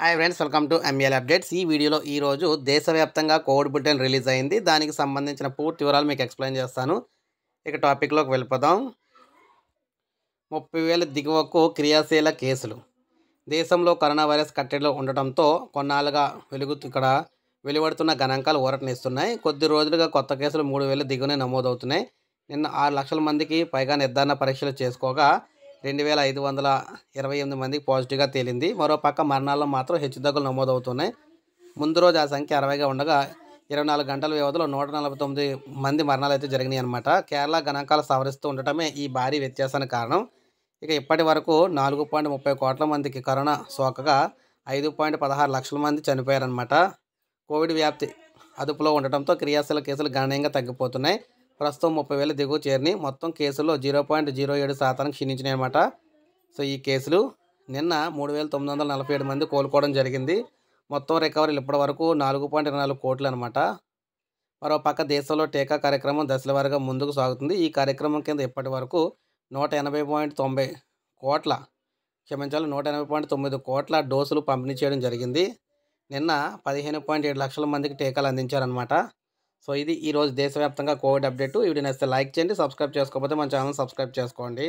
Hi friends welcome to ML updates ఈ వీడియోలో ఈరోజు దేశవ్యాప్తంగా కోవిడ్ బులెటిన్ రిలీజ్ అయింది. దానికి సంబంధించిన పూర్తి వివరాలు మీకు ఎక్స్ప్లెయిన్ చేస్తాను. ఇక టాపిక్లోకి వెళ్ళిపోదాం. ముప్పై వేల దిగువకు క్రియాశీల కేసులు. దేశంలో కరోనా వైరస్ కట్టడిలో ఉండటంతో కొన్నాళ్ళుగా వెలుగు ఇక్కడ వెలువడుతున్న గణాంకాలు ఊరటనిస్తున్నాయి. కొద్ది రోజులుగా కొత్త కేసులు మూడు వేల దిగువనే నమోదవుతున్నాయి. నిన్న ఆరు లక్షల మందికి పైగా నిర్ధారణ పరీక్షలు చేసుకోగా రెండు వేల ఐదు వందల ఇరవై ఎనిమిది మందికి పాజిటివ్గా తేలింది. మరోపక్క మరణాల్లో మాత్రం హెచ్చుతగ్గులు నమోదవుతున్నాయి. ముందు రోజు ఆ సంఖ్య అరవైగా ఉండగా ఇరవై నాలుగు గంటల వ్యవధిలో నూట నలభై తొమ్మిది మంది మరణాలు అయితే జరిగినాయి అనమాట కేరళ గణాంకాలు సవరిస్తూ ఉండటమే ఈ భారీ వ్యత్యాసానికి కారణం. ఇక ఇప్పటి వరకు నాలుగు పాయింట్ ముప్పై కోట్ల మందికి కరోనా సోకగా ఐదు పాయింట్ పదహారు లక్షల మంది చనిపోయారనమాట కోవిడ్ వ్యాప్తి అదుపులో ఉండటంతో క్రియాశీల కేసులు గణనీయంగా తగ్గిపోతున్నాయి. ప్రస్తుతం ముప్పై వేల దిగువ చేరిని. మొత్తం కేసుల్లో జీరో పాయింట్ జీరో ఏడు శాతానికి క్షీణించినాయన్నమాట. సో ఈ కేసులు నిన్న మూడు వేల తొమ్మిది వందల నలభై ఏడు మంది కోలుకోవడం జరిగింది. మొత్తం రికవరీలు ఇప్పటి వరకు నాలుగు పాయింట్ ఇరవై నాలుగు కోట్లు అనమాట మరోపక్క దేశంలో టీకా కార్యక్రమం దశల వారీగా ముందుకు సాగుతుంది. ఈ కార్యక్రమం కింద ఇప్పటి వరకు నూట ఎనభై పాయింట్ తొంభై కోట్ల క్షమించాలి నూట ఎనభై పాయింట్ తొమ్మిది కోట్ల డోసులు పంపిణీ చేయడం జరిగింది. నిన్న పదిహేను పాయింట్ ఏడు లక్షల మందికి టీకాలు అందించారనమాట సో ఇది ఈరోజు దేశవ్యాప్తంగా కోవిడ్ అప్డేట్. ఈ వీడియో నచ్చితే లైక్ చేయండి సబ్స్క్రైబ్ చేసుకోకపోతే మన ఛానల్ సబ్స్క్రైబ్ చేసుకోండి.